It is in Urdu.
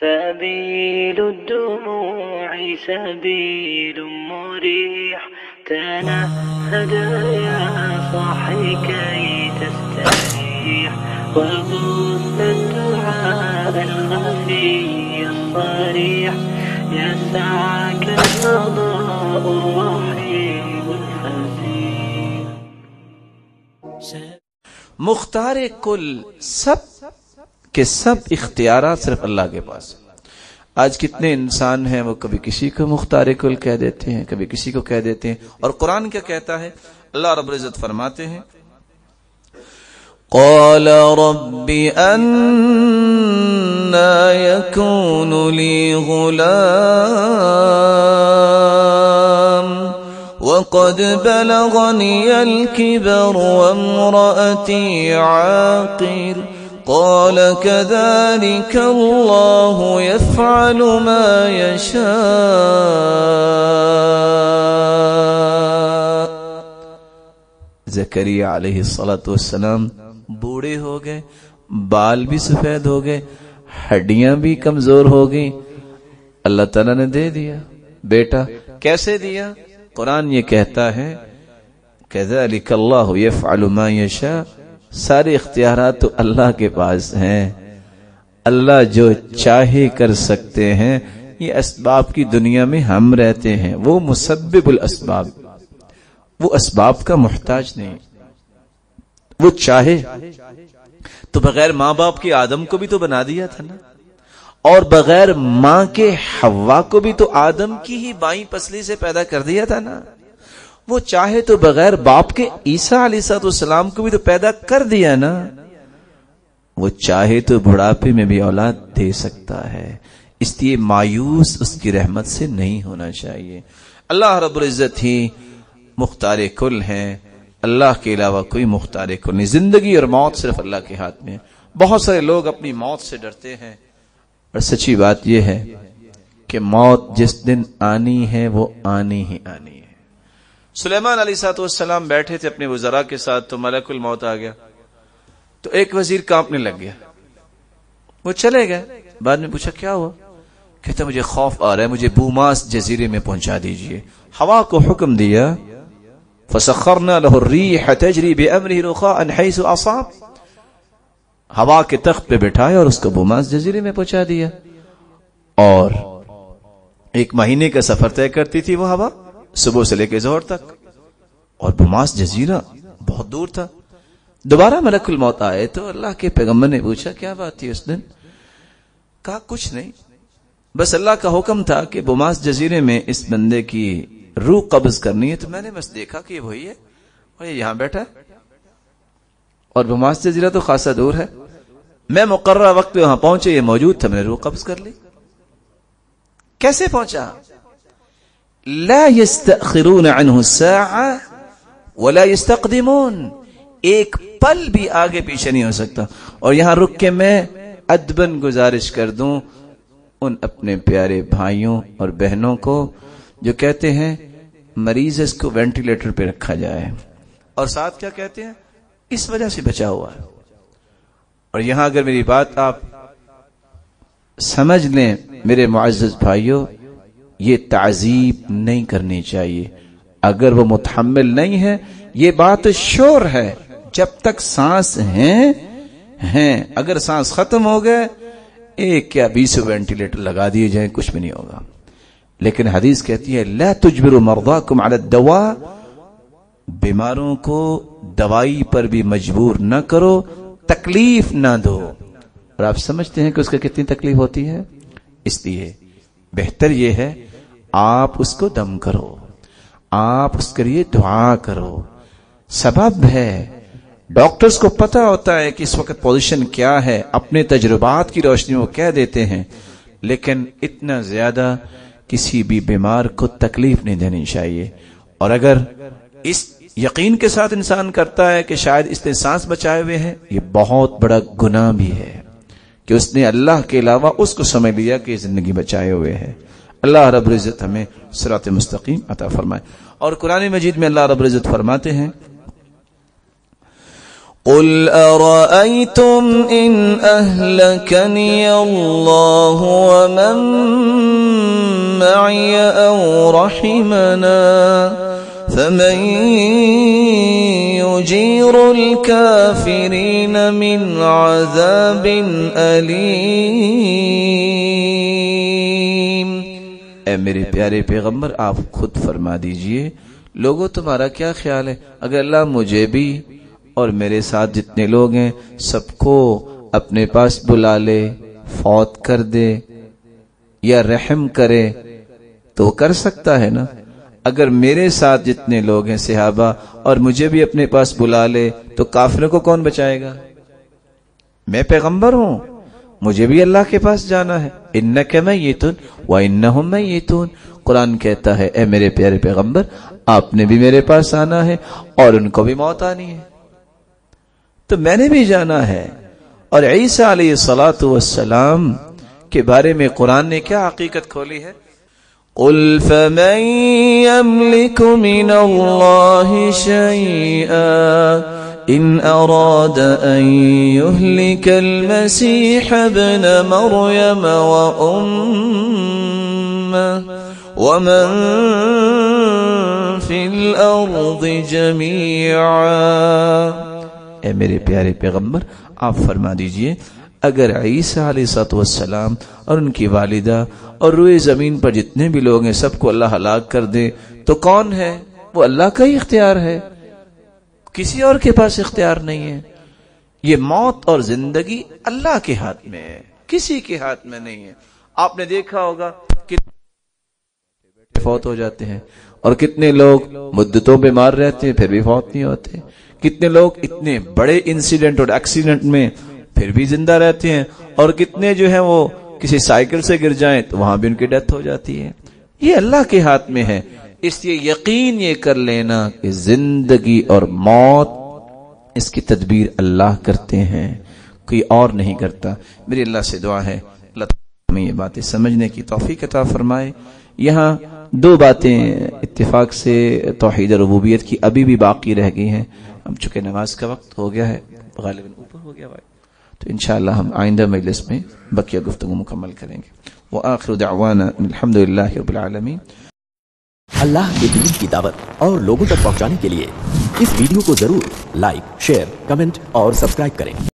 سبيل الدموع سبيل مريح. تنهد يا صاحي كي تستريح. وغصن الدعاء الخفي الصريح. يسعك الفضاء الرحيم الفسيح مختار کل سب کے سب اختیارات صرف اللہ کے پاس آج کتنے انسان ہیں وہ کبھی کسی کو مختار کل کہہ دیتے ہیں، کبھی کسی کو کہہ دیتے ہیں۔ اور قرآن کیا کہتا ہے؟ اللہ رب العزت فرماتے ہیں، قال رب أنا يكون لي غلام وقد بلغني الكبر وامرأتي عاقر قال كذلك الله يفعل ما يشاء. زکریہ علیہ الصلوۃ والسلام بوڑھے ہو گئے، بال بھی سفید ہو گئے، ہڈیاں بھی کمزور ہو گئی اللہ تعالیٰ نے دے دیا۔ بیٹا، کیسے دیا؟ قرآن یہ کہتا ہے كذلك اللہ يفعل ما يشاء سارے اختیارات تو اللہ کے پاس ہیں۔ اللہ جو چاہے کر سکتے ہیں، یہ اسباب کی دنیا میں ہم رہتے ہیں۔ وہ مسبب الاسباب۔ وہ اسباب کا محتاج نہیں۔ وہ چاہے۔ تو بغیر ماں باپ کے آدم کو بھی تو بنا دیا تھا نا۔ اور بغیر ماں کے ہوا کو بھی تو آدم کی ہی بائیں پسلی سے پیدا کر دیا تھا نا۔ وہ چاہے تو بغیر باپ کے عیسیٰ علیہ السلام کو بھی تو پیدا کر دیا نا۔ وہ چاہے تو بڑھاپے میں بھی اولاد دے سکتا ہے۔ اس لیے مایوس اس کی رحمت سے نہیں ہونا چاہیے۔ اللہ رب العزت ہی مختار کل ہیں۔ اللہ کے علاوہ کوئی مختار کل نہیں۔ زندگی اور موت صرف اللہ کے ہاتھ میں۔ بہت سارے لوگ اپنی موت سے ڈرتے ہیں۔ اور سچی بات یہ ہے کہ موت جس دن آنی ہے وہ آنی ہی آنی ہے۔ سلیمان علی سات والسلام بیٹھے تھے اپنے وزراء کے ساتھ تو ملک الموت آ گیا۔ تو ایک وزیر کانپنے لگ گیا۔ وہ چلے گئے۔ بعد میں پوچھا، کیا ہوا؟ کہتا، مجھے خوف آ رہا ہے، مجھے بوماس جزیرے میں پہنچا دیجیے۔ ہوا کو حکم دیا، فسخرنا له الريح تجري بأمره رخاء حيث أصاب۔ ہوا کے تخت پہ بٹھایا اور اس کو بوماس جزیرے میں پہنچا دیا۔ اور ایک مہینے کا سفر طے کرتی تھی وہ ہوا۔ صبح سے لے کے زہر تک۔ اور بوماس جزیرہ بہت دور تھا۔ دوبارہ ملک الموت آئے تو اللہ کے پیغمبر نے پوچھا، کیا بات تھی اس دن؟ کہا، کچھ نہیں۔ بس اللہ کا حکم تھا کہ بوماس جزیرے میں اس بندے کی روح قبض کرنی ہے۔ تو میں نے بس دیکھا کہ یہ وہی ہے۔ اور یہ یہاں بیٹھا ہے۔ اور بماس جزیرہ تو خاصا دور ہے۔ میں مقررہ وقت پہ وہاں پہنچے، یہ موجود تھا، میں نے روح قبض کر لی۔ کیسے پہنچا؟ لا يستأخرون عنه ساعة ولا يستقدمون. ایک پل بھی آگے پیچھے نہیں ہو سکتا. اور یہاں رک کے میں ادبن گزارش کر دوں ان اپنے پیارے بھائیوں اور بہنوں کو جو کہتے ہیں مریض اس کو وینٹیلیٹر پہ رکھا جائے. اور ساتھ کیا کہتے ہیں؟ اس وجہ سے بچا ہوا ہے. اور یہاں اگر میری بات آپ سمجھ لیں میرے معزز بھائیوں یہ تعذیب نہیں کرنی چاہیے۔ اگر وہ متحمل نہیں ہے، یہ بات شور ہے۔ جب تک سانس ہیں ہیں۔ اگر سانس ختم ہو گئے، ایک کیا بیس وینٹیلیٹر لگا دیے جائیں، کچھ بھی نہیں ہوگا۔ لیکن حدیث کہتی ہے، لا تجبروا مرضاکم علی الدواء بیماروں کو دوائی پر بھی مجبور نہ کرو، تکلیف نہ دو۔ اور آپ سمجھتے ہیں کہ اس کا کتنی تکلیف ہوتی ہے؟ اس لیے بہتر یہ ہے، آپ اس کو دم کرو، آپ اس کے لیے دعا کرو۔ سبب ہے، ڈاکٹرز کو پتا ہوتا ہے کہ اس وقت پوزیشن کیا ہے، اپنے تجربات کی روشنی وہ کہہ دیتے ہیں، لیکن اتنا زیادہ کسی بھی بیمار کو تکلیف نہیں دینی چاہیے۔ اور اگر اس یقین کے ساتھ انسان کرتا ہے کہ شاید اس نے سانس بچائے ہوئے ہیں، یہ بہت بڑا گناہ بھی ہے۔ کہ اس نے اللہ کے علاوہ اس کو سمجھ لیا کہ زندگی بچائے ہوئے ہے اللہ رب العزت ہمیں سرات مستقیم عطا فرمائے۔ اور قرآن مجید میں اللہ رب العزت فرماتے ہیں، قل أرأيتم إن أهلكني الله ومن معي أو رحمنا؟ فمن يجير الكافرين من عذاب أليم. اے میرے پیارے پیغمبر، آپ خود فرما دیجیے لوگوں تمہارا کیا خیال ہے؟ اگر اللہ مجھے بھی اور میرے ساتھ جتنے لوگ ہیں، سب کو اپنے پاس بلا لے، فوت کر دے یا رحم کرے، تو کر سکتا ہے نا؟ اگر میرے ساتھ جتنے لوگ ہیں صحابہ اور مجھے بھی اپنے پاس بلا لے، تو کافروں کو کون بچائے گا؟ میں پیغمبر ہوں، مجھے بھی اللہ کے پاس جانا ہے۔ ان کے میں یہ تن و ان میں یہ قرآن کہتا ہے، اے میرے پیارے پیغمبر، آپ نے بھی میرے پاس آنا ہے اور ان کو بھی موت آنی ہے۔ تو میں نے بھی جانا ہے۔ اور عیسیٰ علیہ سلاۃ والسلام کے بارے میں قرآن نے کیا حقیقت کھولی ہے؟ قل فمن يملك من الله شيئا إن أراد أن يهلك المسيح ابن مريم وأمه ومن في الأرض جميعا اے میرے پیارے پیغمبر آپ فرما دیجئے اگر عیسیٰ علیہ سات وسلام اور ان کی والدہ اور روئے زمین پر جتنے بھی لوگ ہیں سب کو اللہ ہلاک کر دے تو کون ہے؟ وہ اللہ کا ہی اختیار ہے۔ کسی اور کے پاس اختیار نہیں ہے۔ یہ موت اور زندگی اللہ کے ہاتھ میں ہے۔ کسی کے ہاتھ میں نہیں ہے۔ آپ نے دیکھا ہوگا کہ فوت ہو جاتے ہیں اور کتنے لوگ مدتوں بیمار رہتے ہیں، پھر بھی فوت نہیں ہوتے۔ کتنے لوگ اتنے بڑے انسیڈنٹ اور ایکسیڈنٹ میں پھر بھی زندہ رہتے ہیں۔ اور کتنے جو ہیں وہ کسی سائیکل سے گر جائیں تو وہاں بھی ان کی ڈیتھ ہو جاتی ہے۔ یہ اللہ کے ہاتھ میں ہے۔ اس لیے یقین یہ کر لینا کہ زندگی اور موت اس کی تدبیر اللہ کرتے ہیں۔ کوئی اور نہیں کرتا۔ میری اللہ سے دعا ہے۔ اللہ تعالیٰ ہمیں یہ باتیں سمجھنے کی توفیق عطا فرمائے۔ یہاں دو باتیں اتفاق سے توحید ربوبیت کی ابھی بھی باقی رہ گئی ہیں۔ ہم چونکہ نماز کا وقت ہو گیا ہے، غالباً اوپر ہو گیا بھائی تو انشاءاللہ ہم آئندہ مجلس میں بقیہ گفتگو مکمل کریں گے۔ وآخر دعوانا الحمدللہ رب العالمین۔ اللہ کے دین کی دعوت اور لوگوں تک پہنچانے کے لیے اس ویڈیو کو ضرور لائک، شیئر، کمنٹ اور سبسکرائب کریں۔